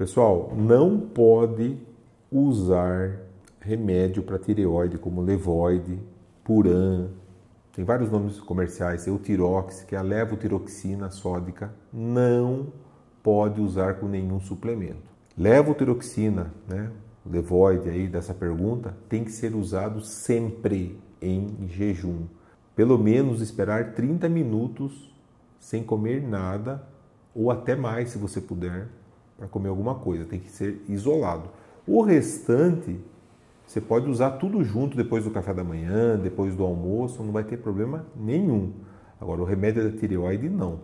Pessoal, não pode usar remédio para tireoide como levoide, puran, tem vários nomes comerciais, eutirox, que é a levotiroxina sódica, não pode usar com nenhum suplemento. Levotiroxina, né, levoide aí dessa pergunta, tem que ser usado sempre em jejum. Pelo menos esperar 30 minutos sem comer nada ou até mais se você puder para comer alguma coisa, tem que ser isolado. O restante você pode usar tudo junto depois do café da manhã, depois do almoço, não vai ter problema nenhum. Agora, o remédio da tireoide, não.